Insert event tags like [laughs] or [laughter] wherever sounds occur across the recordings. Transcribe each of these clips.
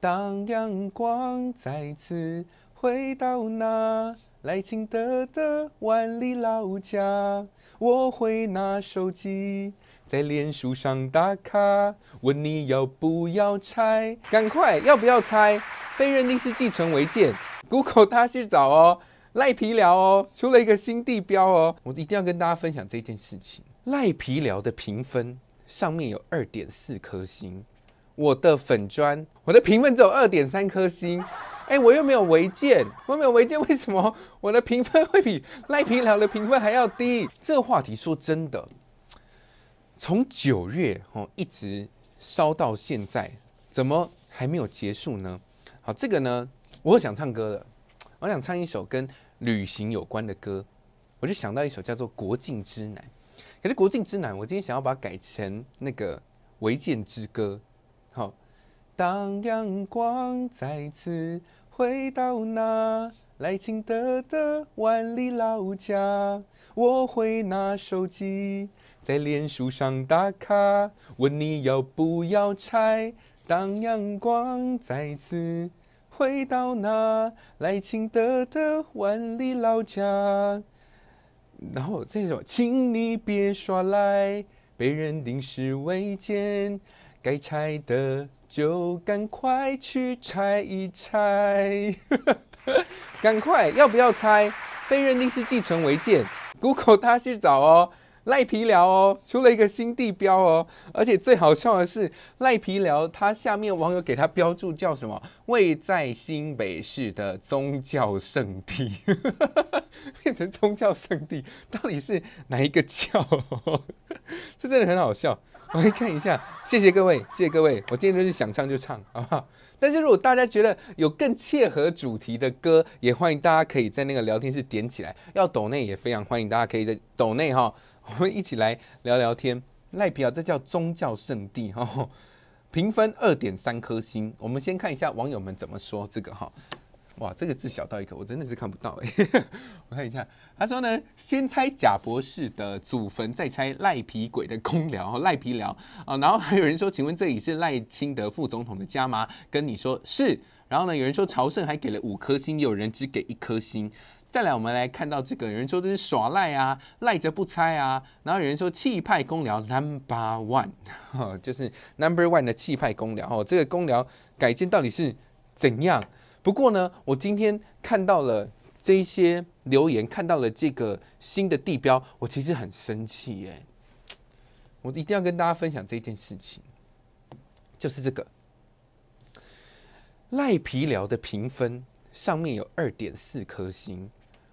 当阳光再次回到那来清德的万里老家，我会拿手机在脸书上打卡，问你要不要拆？赶快，要不要拆？被认定是继承违建，Google 他去找哦，赖皮寮哦，出了一个新地标哦，我一定要跟大家分享这件事情。赖皮寮的评分上面有二点四颗星。我的粉砖，我的评分只有二点三颗星，哎，我又没有违建，我没有违建，为什么我的评分会比赖皮聊的评分还要低？这个话题说真的，从九月哦一直烧到现在，怎么还没有结束呢？好，这个呢，我想唱歌了，我想唱一首跟旅行有关的歌，我就想到一首叫做《国境之南》，可是《国境之南》，我今天想要把它改成那个《违建之歌》。好，当阳光再次回到那来清德的万里老家，我会拿手机在脸书上打卡，问你要不要拆。当阳光再次回到那来清德的万里老家，然后这首，请你别耍赖，被认定是违建。该拆的就赶快去拆一拆，[laughs] 赶快要不要拆？被认定是继承违建，Google 他去找哦，赖皮寮哦，出了一个新地标哦，而且最好笑的是赖皮寮，它下面网友给他标注叫什么？位在新北市的宗教圣地，[laughs] 变成宗教圣地，到底是哪一个教？[laughs] 这真的很好笑。[laughs] 我来看一下，谢谢各位，谢谢各位。我今天就是想唱就唱，[laughs] 好不好？但是如果大家觉得有更切合主题的歌，也欢迎大家可以在那个聊天室点起来。要抖内也非常欢迎大家可以在抖内哈，我们一起来聊聊天。赖皮啊，这叫宗教圣地哈，[laughs] 评分二点三颗星。我们先看一下网友们怎么说这个哈。哇，这个字小到一个，我真的是看不到哎。[laughs] 我看一下，他说呢，先拆贾博士的祖坟，再拆赖皮鬼的公寮，赖皮寮啊。然后还有人说，请问这里是赖清德副总统的家吗？跟你说是。然后呢，有人说朝圣还给了五颗星，有人只给一颗星。再来，我们来看到这个，有人说这是耍赖啊，赖着不拆啊。然后有人说气派公寮 number one，就是 number one 的气派公寮哦。这个公寮改建到底是怎样？不过呢，我今天看到了这些留言，看到了这个新的地标，我其实很生气耶！我一定要跟大家分享这件事情，就是这个赖皮聊的评分上面有二点四颗星，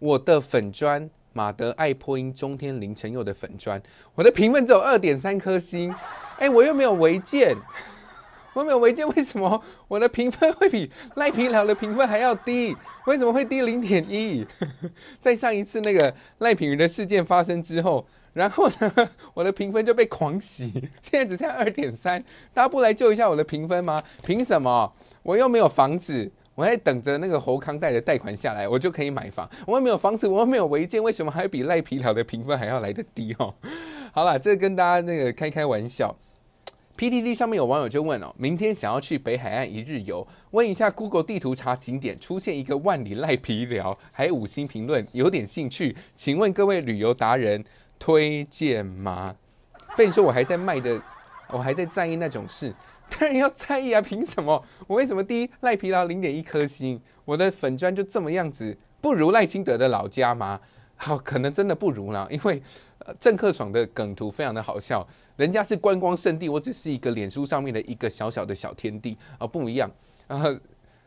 我的粉砖马德爱破音中天凌晨佑的粉砖，我的评分只有二点三颗星，哎，我又没有违建。我没有违建，为什么我的评分会比 [laughs] 赖皮聊的评分还要低？为什么会低零点一？[laughs] 在上一次那个赖品鱼的事件发生之后，然后呢，[laughs] 我的评分就被狂洗，现在只剩二点三。大家不来救一下我的评分吗？凭什么？我又没有房子，我在等着那个侯康贷的贷款下来，我就可以买房。我又没有房子，我又没有违建，为什么还比赖皮聊的评分还要来得低？哦，好了，这跟大家那个开开玩笑。PTT 上面有网友就问哦，明天想要去北海岸一日游，问一下 Google 地图查景点，出现一个万里赖皮寮，还五星评论，有点兴趣，请问各位旅游达人推荐吗？被你说我还在卖的，我还在在意那种事，当然要在意啊，凭什么？我为什么第一赖皮寮零点一颗星？我的粉砖就这么样子，不如赖清德的老家吗？好，可能真的不如啦，因为，郑克爽的梗图非常的好笑，人家是观光圣地，我只是一个脸书上面的一个小小的小天地啊，不一样。然后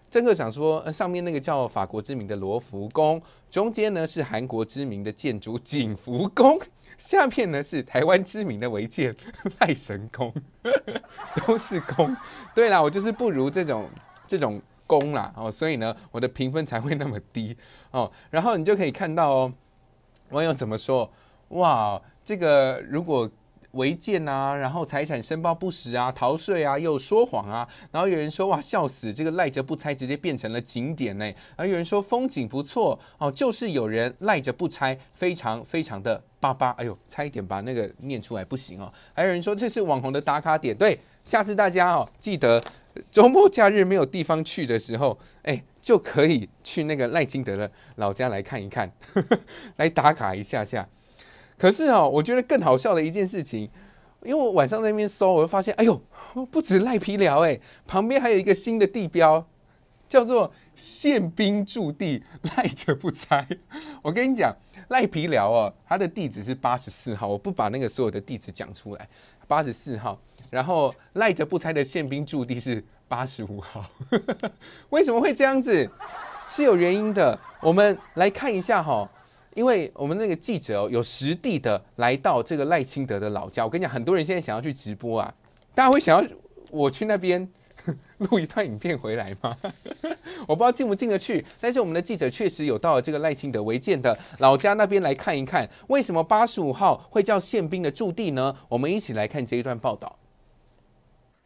郑克爽说，上面那个叫法国知名的罗浮宫，中间呢是韩国知名的建筑景福宫，下面呢是台湾知名的违建 [laughs] 赖神宫，[laughs] 都是宫。对啦，我就是不如这种这种宫啦，哦，所以呢，我的评分才会那么低哦。然后你就可以看到哦。网友怎么说？哇，这个如果违建啊，然后财产申报不实啊，逃税啊，又说谎啊，然后有人说哇笑死，这个赖着不拆，直接变成了景点呢。而有人说风景不错哦，就是有人赖着不拆，非常非常的巴巴。哎呦，差一点把那个念出来不行哦。还有人说这是网红的打卡点，对，下次大家哦记得周末假日没有地方去的时候，哎，就可以去那个赖金德的老家来看一看，[laughs] 来打卡一下下。可是哦，我觉得更好笑的一件事情，因为我晚上在那边搜，我就发现，哎呦，不止赖皮寮，哎，旁边还有一个新的地标，叫做宪兵驻地，赖着不拆。[laughs] 我跟你讲，赖皮寮哦，它的地址是八十四号，我不把那个所有的地址讲出来，八十四号。然后赖着不拆的宪兵驻地是八十五号，[laughs] 为什么会这样子？是有原因的。我们来看一下哈，因为我们那个记者有实地的来到这个赖清德的老家。我跟你讲，很多人现在想要去直播啊，大家会想要我去那边 [laughs] 录一段影片回来吗？[laughs] 我不知道进不进得去。但是我们的记者确实有到了这个赖清德违建的老家那边来看一看，为什么八十五号会叫宪兵的驻地呢？我们一起来看这一段报道。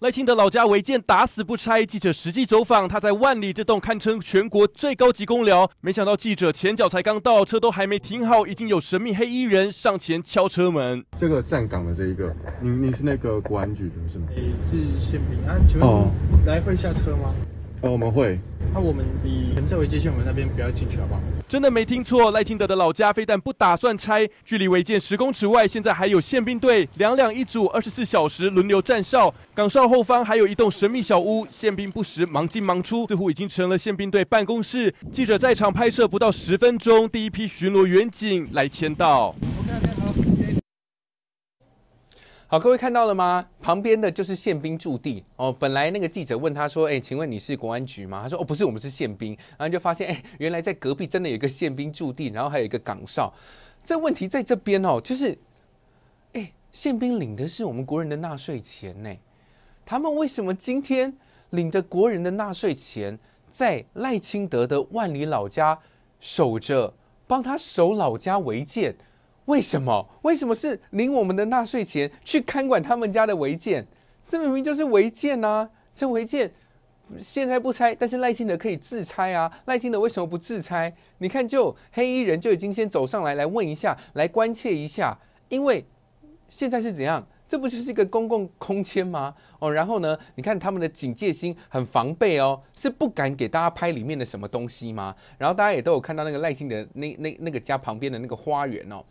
赖清德老家违建打死不拆，记者实际走访，他在万里这栋堪称全国最高级公寮，没想到记者前脚才刚到，车都还没停好，已经有神秘黑衣人上前敲车门。这个站岗的这一个，您您是那个国安局的是吗？是宪兵啊，请问来会下车吗？哦，我们会。那我们以这为界限，我们那边不要进去，好不好？真的没听错，赖清德的老家非但不打算拆，距离违建十公尺外，现在还有宪兵队两两一组，二十四小时轮流站哨。岗哨后方还有一栋神秘小屋，宪兵不时忙进忙出，似乎已经成了宪兵队办公室。记者在场拍摄不到十分钟，第一批巡逻员警来签到。好，各位看到了吗？旁边的就是宪兵驻地哦。本来那个记者问他说：“哎，请问你是国安局吗？”他说：“哦，不是，我们是宪兵。”然后就发现，哎，原来在隔壁真的有一个宪兵驻地，然后还有一个岗哨。这问题在这边哦，就是，哎，宪兵领的是我们国人的纳税钱呢，他们为什么今天领着国人的纳税钱，在赖清德的万里老家守着，帮他守老家违建？为什么？为什么是领我们的纳税钱去看管他们家的违建？这明明就是违建呐！这违建现在不拆，但是赖清德可以自拆啊！赖清德为什么不自拆？你看，就黑衣人就已经先走上来，来问一下，来关切一下。因为现在是怎样？这不就是一个公共空间吗？哦，然后呢？你看他们的警戒心很防备哦，是不敢给大家拍里面的什么东西吗？然后大家也都有看到那个赖清德那那那个家旁边的那个花园哦。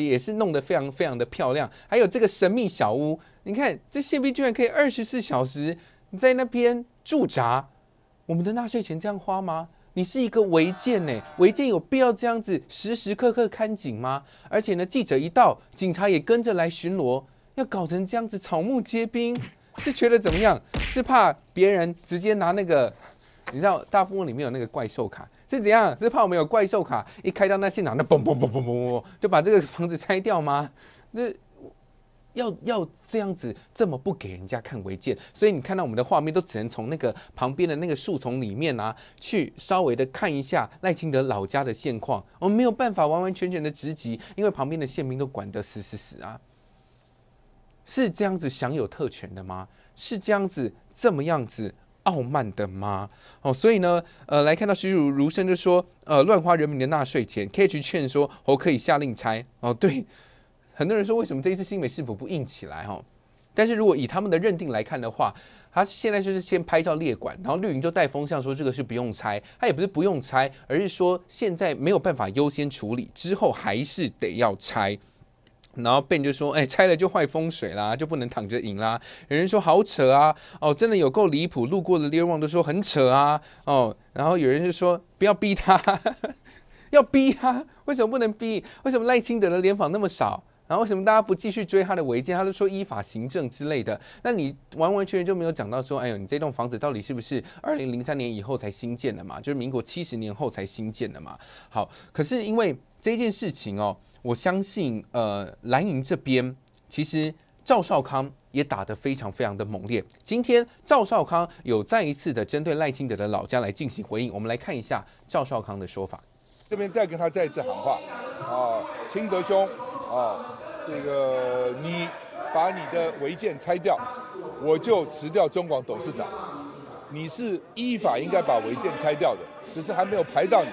也是弄得非常非常的漂亮，还有这个神秘小屋，你看这宪兵居然可以二十四小时在那边驻扎，我们的纳税钱这样花吗？你是一个违建呢，违建有必要这样子时时刻刻看紧吗？而且呢，记者一到，警察也跟着来巡逻，要搞成这样子草木皆兵，是觉得怎么样？是怕别人直接拿那个，你知道大富翁里面有那个怪兽卡。是怎样？是怕我们有怪兽卡，一开到那现场，那嘣嘣嘣嘣嘣嘣，就把这个房子拆掉吗？[laughs] 这要要这样子这么不给人家看违建，所以你看到我们的画面都只能从那个旁边的那个树丛里面啊，去稍微的看一下赖清德老家的现况。我们没有办法完完全全的直击，因为旁边的县民都管得死死死啊。是这样子享有特权的吗？是这样子这么样子？傲慢的吗？哦，所以呢，呃，来看到徐如如生就说，呃，乱花人民的纳税钱，可以去劝说，我可以下令拆。哦，对，很多人说为什么这一次新美是否不硬起来？哈，但是如果以他们的认定来看的话，他现在就是先拍照列管，然后绿营就带风向说这个是不用拆，他也不是不用拆，而是说现在没有办法优先处理，之后还是得要拆。然后 Ben 就说：“哎，拆了就坏风水啦，就不能躺着赢啦。”有人说：“好扯啊！”哦，真的有够离谱。路过的 Leon 都说很扯啊！哦，然后有人就说：“不要逼他，[laughs] 要逼他，为什么不能逼？为什么赖清德的联访那么少？然后为什么大家不继续追他的违建？他就说依法行政之类的。那你完完全全就没有讲到说，哎呦，你这栋房子到底是不是二零零三年以后才新建的嘛？就是民国七十年后才新建的嘛？好，可是因为。这件事情哦，我相信呃蓝营这边其实赵少康也打得非常非常的猛烈。今天赵少康有再一次的针对赖清德的老家来进行回应，我们来看一下赵少康的说法。这边再跟他再一次喊话啊，清德兄啊，这个你把你的违建拆掉，我就辞掉中广董事长。你是依法应该把违建拆掉的，只是还没有排到你。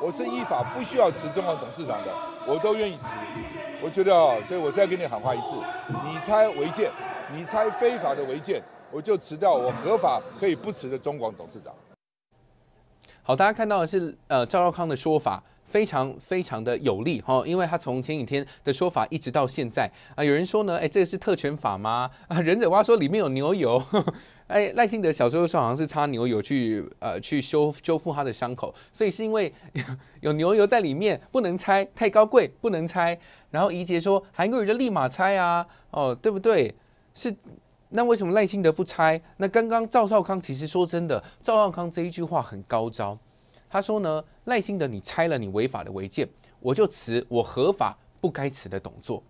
我是依法不需要辞中广董事长的，我都愿意辞。我觉得啊，所以我再跟你喊话一次：你拆违建，你拆非法的违建，我就辞掉我合法可以不辞的中广董事长。好，大家看到的是呃赵少康的说法。非常非常的有利哈，因为他从前几天的说法一直到现在啊，有人说呢，哎，这个是特权法吗？啊，忍者蛙说里面有牛油，[laughs] 哎，赖清德小时候说好像是擦牛油去呃去修修复他的伤口，所以是因为 [laughs] 有牛油在里面不能拆，太高贵不能拆。然后怡杰说韩国人就立马拆啊，哦，对不对？是那为什么赖清德不拆？那刚刚赵少康其实说真的，赵少康这一句话很高招。他说呢，赖清德，你拆了你违法的违建，我就辞我合法不该辞的董作。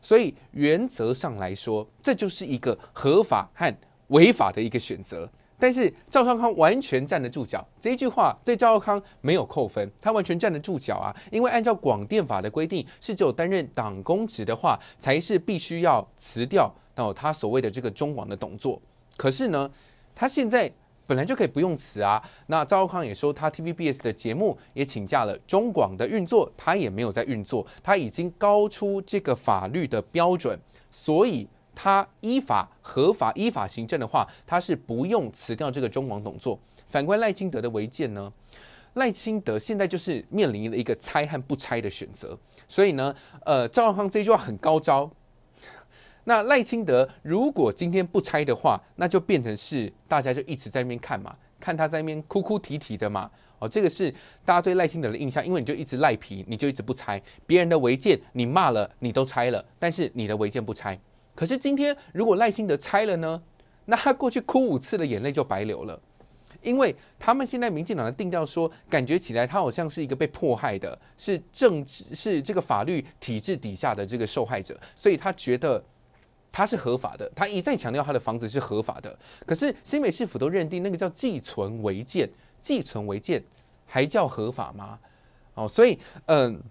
所以原则上来说，这就是一个合法和违法的一个选择。但是赵少康完全站得住脚，这一句话对赵少康没有扣分，他完全站得住脚啊。因为按照广电法的规定，是只有担任党公职的话，才是必须要辞掉到他所谓的这个中广的董作。可是呢，他现在。本来就可以不用辞啊。那赵康也说，他 TVBS 的节目也请假了，中广的运作他也没有在运作，他已经高出这个法律的标准，所以他依法合法依法行政的话，他是不用辞掉这个中广董座。反观赖清德的违建呢，赖清德现在就是面临了一个拆和不拆的选择，所以呢，呃，赵康这句话很高招。那赖清德如果今天不拆的话，那就变成是大家就一直在那边看嘛，看他在那边哭哭啼啼的嘛。哦，这个是大家对赖清德的印象，因为你就一直赖皮，你就一直不拆别人的违建，你骂了你都拆了，但是你的违建不拆。可是今天如果赖清德拆了呢，那他过去哭五次的眼泪就白流了，因为他们现在民进党的定调说，感觉起来他好像是一个被迫害的，是政治是这个法律体制底下的这个受害者，所以他觉得。他是合法的，他一再强调他的房子是合法的。可是新北市府都认定那个叫寄存违建，寄存违建还叫合法吗？哦，所以嗯，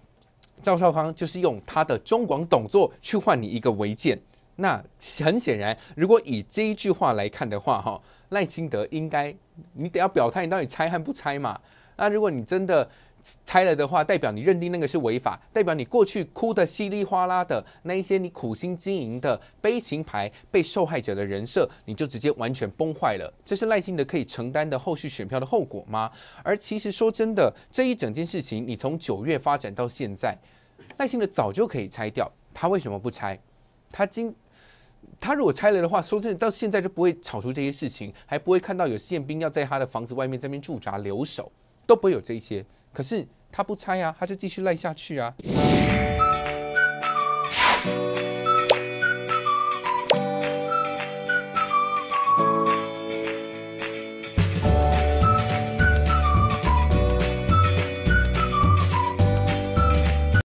赵少康就是用他的中广董座去换你一个违建。那很显然，如果以这一句话来看的话，哈，赖清德应该你得要表态，你到底拆还不拆嘛？那如果你真的。拆了的话，代表你认定那个是违法，代表你过去哭的稀里哗啦的那一些你苦心经营的悲情牌被受害者的人设，你就直接完全崩坏了。这是赖清德可以承担的后续选票的后果吗？而其实说真的，这一整件事情，你从九月发展到现在，赖清德早就可以拆掉，他为什么不拆？他今他如果拆了的话，说真的，到现在就不会吵出这些事情，还不会看到有宪兵要在他的房子外面这边驻扎留守。都不会有这些，可是他不拆啊，他就继续赖下去啊。